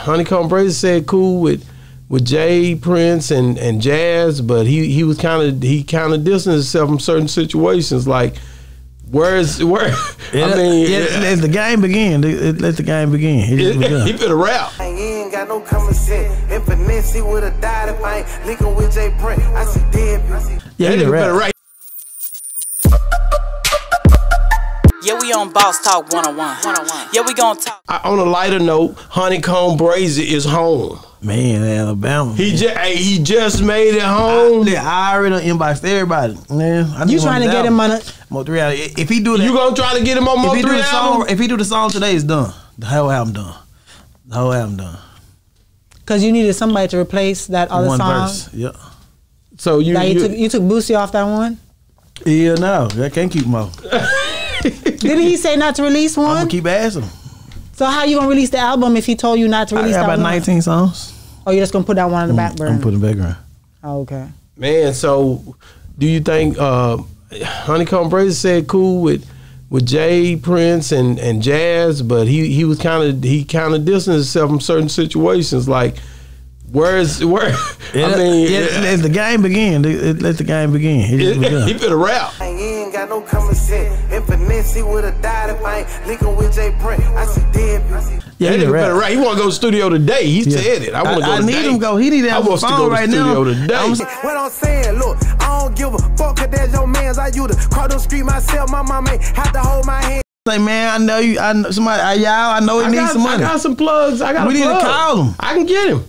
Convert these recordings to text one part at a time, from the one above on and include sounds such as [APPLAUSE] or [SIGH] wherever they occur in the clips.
Honeykomb Brazy said cool with with Jay Prince and and Jazz, but he he was kind of he kind of distanced himself from certain situations. Like where's where? [LAUGHS] I mean, yeah, let the game begin. Let let the game begin. He just was done. he been a rap. You ain't got no common sense. If Nancy would have died if I ain't linking with Jay Prince, I see dead people. Yeah, he That the nigga been a rap. Yeah, we on Boss Talk 101. 101. Yeah, we gonna talk. I- On a lighter note, Honeykomb Brazy is home. Man, Alabama. He just hey, he just made it home. Yeah, I already done inboxed everybody. Man, I You trying to get it him out. on a Mo three out. If he do that, You gonna try to get him on if Mo he do three the song, album? if he do the song today, it's done. The whole album done. The whole album done. because you needed somebody to replace that other One song. verse. Yeah. So you, you, you took you took Boosie off that one. Yeah, no, I can't keep Mo. [LAUGHS] [LAUGHS] Didn't he say not to release one? I'm gonna keep asking. him. so how you gonna release the album if he told you not to release? I release got that about one? 19 songs. Oh, you're just gonna put that one in the back burner. I'm putting background. oh, okay. man. So do you think uh, Honeykomb Brazy said cool with with Jay Prince and and Jazz, but he he was kind of he kind of distanced himself from certain situations. Like where's where? I mean, yeah, let the game begin. Let, let the game begin. [LAUGHS] He just was he done. a rap. Ain't got no common sense. If Nancy would have died if I ain't linking with Jay Prince, I see dead people. Yeah, that he nigga a rap. rap. He want to go to studio today. He Yeah. said it. I want to go I, I today. need him go. He need to I have a wants to phone go to right studio now. today. I'm- What I'm saying, look, I don't give a fuck if that's your man's. I used to cross the street myself. My mama ain't have to hold my hand. Say, man, I know you. I know somebody. I, y'all, I know he I needs got, some money. I got some plugs. I got. We a need to call him. I can get him.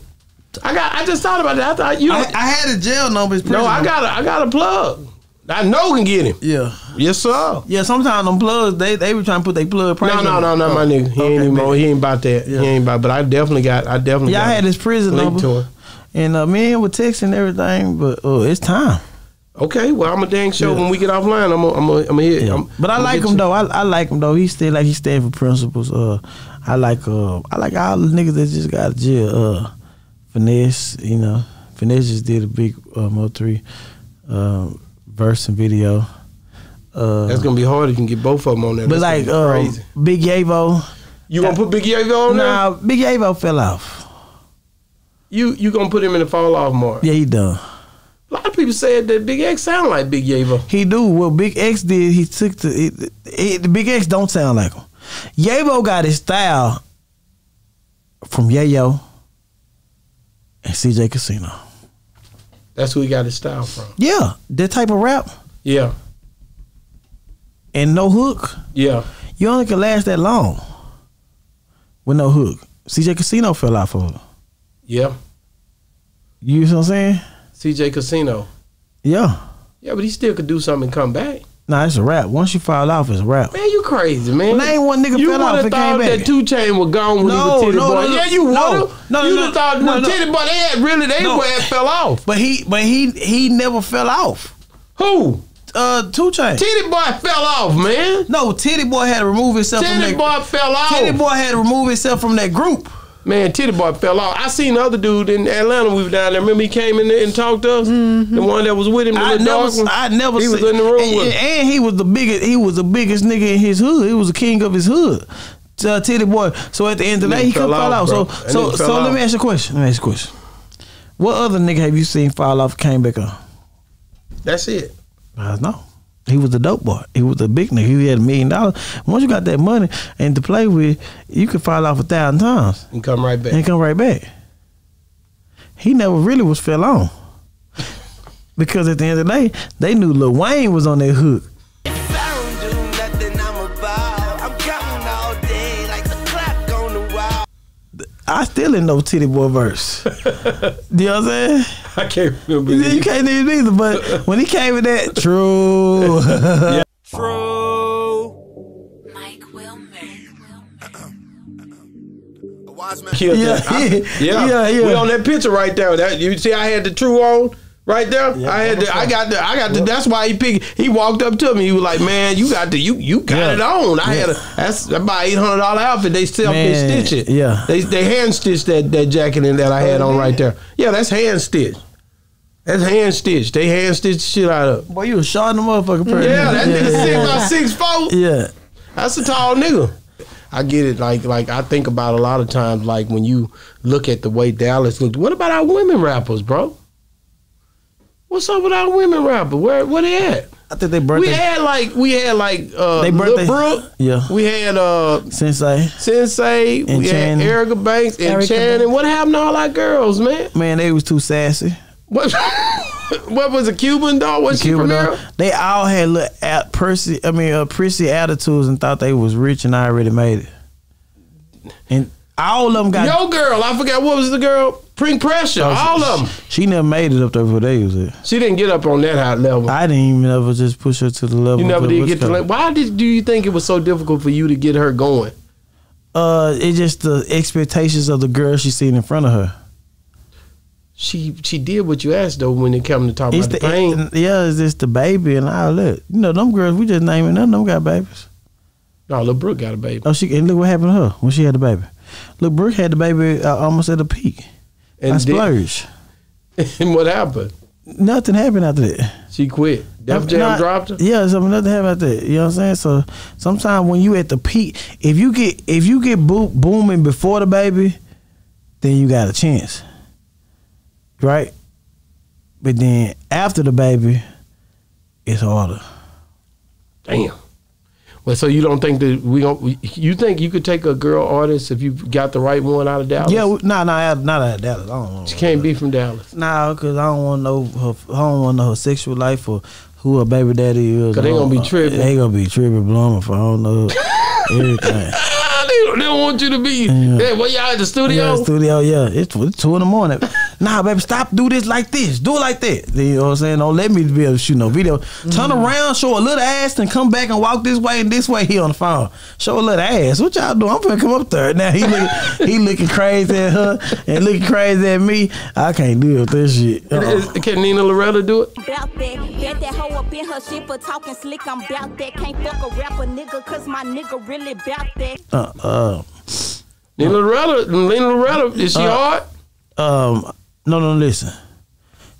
I got. I just thought about that. I thought you. I, I had a jail number. No, I got. A, I got a plug. I know can get him. Yeah, Yes, sir. yeah. Sometimes them plugs, they they be trying to put their plug price. No, no, no, no, my Oh, nigga. He okay, ain't even. He ain't about that. Yeah. He ain't about. But I definitely got. I definitely. Yeah, I had his prison number, and uh, me and him were texting everything. But oh, it's time. Okay, well, I'm a dang show Yeah. when we get offline. I'm. A, I'm. A, I'm a hit. I'm, but I I'm like him you. though. I, I like him though. He still like he stand for principles. Uh, I like uh, I like all the niggas that just got jail. Uh, finesse, you know, finesse just did a big uh, Mo three uh, verse and video. Uh, That's gonna be hard. if You can get both of them on there. but That's like uh. Big Yavo. You gonna put Big Yavo on there? Nah, Big Yavo fell off. You you gonna put him in the fall off mark? Yeah, he done. A lot of people said that Big X sound like Big Yavo. He do what Big X did. He took the it, it, the Big X don't sound like him. Yavo got his style from Yayo and CJ Casino. That's who he got his style from. Yeah, that type of rap Yeah, and no hook. yeah. You only can last that long with no hook. CJ Casino fell off of it. Yeah. You know what I'm saying? CJ Casino. Yeah. Yeah, but he still could do something and come back. Nah, it's a rap. Once you fall off, it's a rap. Man, crazy, man. Name one nigga you fell off and thought came back. that Two Chain was gone when No, he was Titty no, Boy. no, no. yeah, you No, would. no, You'd no, have thought no, no. Titty Boy, they had really, they No. had fell off. But he but he he never fell off. Who? Uh Two Chain. Titty Boy fell off, man. No, Titty Boy had to remove himself from Titty that Boy fell off. Titty Boy had to remove himself from that group. Man, Titty Boy fell off. I seen the other dude in Atlanta. We were down there. Remember he came in there and talked to us? The one that was with him, the I little never, dark one? I never. He was in the room and, with him. and he was the biggest. He was the biggest nigga in his hood. He was the king of his hood. Uh, Titty boy. So at the end of the Nigga day, he fell could fall off, bro. So That so nigga fell so let me ask you a question. Let me ask you a question. What other nigga have you seen fall off came back on? That's it. I know. He was a dope boy. He was a big nigga. He had a million dollars. Once you got that money and to play with, you could fall off a thousand times And come right back. and come right back. He never really was fell on. [LAUGHS] Because at the end of the day, they knew Lil Wayne was on their hook. I still didn't know Titty Boy verse. [LAUGHS] you know what I'm saying? I can't remember. Yeah, You can't even either, but when he came with that, true. [LAUGHS] yeah. True. Mike Wilmer. killed Yeah, that. I- yeah, yeah, [LAUGHS] yeah, yeah. We on that picture right there. That you see, I had the true on right there. I had, the, I got the, I got the. That's why he picked. He walked up to me. He was like, "Man, you got the, you, you got Yeah. it on." I Yeah. had a, that's about eight hundred dollar outfit. They self Man, they stitch it. yeah. they they hand stitched that that jacket in that I had on right there. Yeah, that's hand stitched. That's hand stitched. They hand stitched the shit out of. Boy, you was shot in the motherfucker. Yeah, that nigga yeah, six yeah. by six foot. Yeah. That's a tall nigga. I get it. Like like I think about a lot of times. Like when you look at the way Dallas looks. What about our women rappers, bro? What's up with our women rappers? Where where they at? I think they burnt We their had like we had like uh, They Lil burnt they- Brooke. Yeah. We had uh Sensei. Sensei. And we Channing. had Erica Banks and Erica Channing. Banks. What happened to all our girls, man? Man, they was too sassy. What? [LAUGHS] what was a Cuban Doll? Was she Cuban, from uh, they all had little at Percy. I mean, uh, prissy attitudes and thought they was rich and I already made it. And all of them got. Yo, girl, I forgot what was the girl. Bring pressure. Oh, she- all of them. She never made it up there where they was at. She didn't get up on that high level. I didn't even ever just push her to the level. you never did get to. Like, why did do you think it was so difficult for you to get her going? Uh, it's just the expectations of the girl she seen in front of her. She she did what you asked though when it came to talk It's about the, the pain. yeah, it's just the baby and all that. You know, them girls we just naming none of them got babies. no, Lil Brooke got a baby. Oh, she and look what happened to her when she had the baby. Look, Brooke had the baby uh, almost at the peak. I And, did- splurged. and what happened? Nothing happened after that. She quit. Def Jam Not- dropped her. Yeah, something nothing happened after that. You know what I'm saying? So sometimes when you at the peak, if you get if you get bo- booming before the baby, then you got a chance, right? But then after the baby, it's harder. Damn. Well, so you don't think that we don't? You think you could take a girl artist if you got the right one out of Dallas? Yeah, nah, nah, not out of Dallas. I don't know. she can't be from Dallas. Nah, cause I don't want to know her. I don't want to know her sexual life or who her baby daddy is. 'Cause they gonna be Uh, tripping. They gonna be tripping, blowing if I don't know [LAUGHS] everything. They, don't, want you to be. Hey, well, y'all at the studio. Yeah, studio, yeah. It's, it's two in the morning. Nah, baby, stop. Do this like this. Do it like that. You know what I'm saying? Don't let me be able to shoot no video. Turn around, show a little ass, and come back and walk this way and this way. He on the phone. Show a little ass. What y'all doing? I'm gonna come up third Now he looking, [LAUGHS] he looking crazy at her and looking crazy at me. I can't deal with this shit. Uh-uh. Is- Can Nina Loretta do it? Bout that, bet that hoe up in her shit for talking slick. I'm bout that. Can't fuck a rapper nigga, cause my nigga really bout that. Uh, uh, Nina Loretta. Nina Loretta. Is she hard? um, no, no, listen.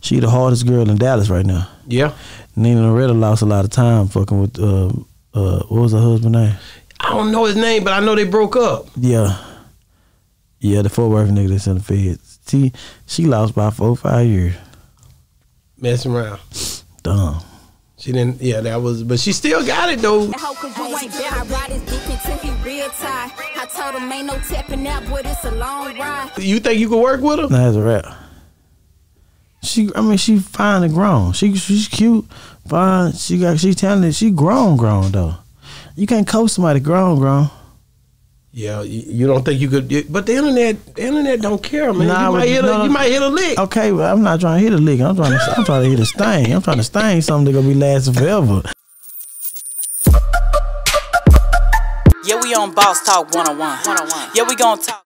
She the hardest girl in Dallas right now. Yeah. Nina Loretta lost a lot of time fucking with uh, uh, what was her husband name? I don't know his name, but I know they broke up. Yeah. Yeah, the Fort Worth nigga that's in the feds. She she lost by four, five years. Messing around. Dumb. She didn't. Yeah, that was. But she still got it though. That hoe, you ain't bout I ride his dick until he real tired. I told him ain't no tapping out, boy, it's a long ride. You think you could work with her? That's a rap. She, I mean, she fine and grown. She, she's cute, fine. She got, she talented. She grown, grown though. You can't coach somebody grown, grown. Yeah, you, you don't think you could? But the internet, the internet don't care, man. Nah, you might hit a, no, no. you might hit a lick. Okay, well, I'm not trying to hit a lick. I'm trying to, I'm trying to hit a stain. I'm trying to stain something that gonna be lasting forever. Yeah, we on Boss Talk 101. 101. Yeah, we gonna talk.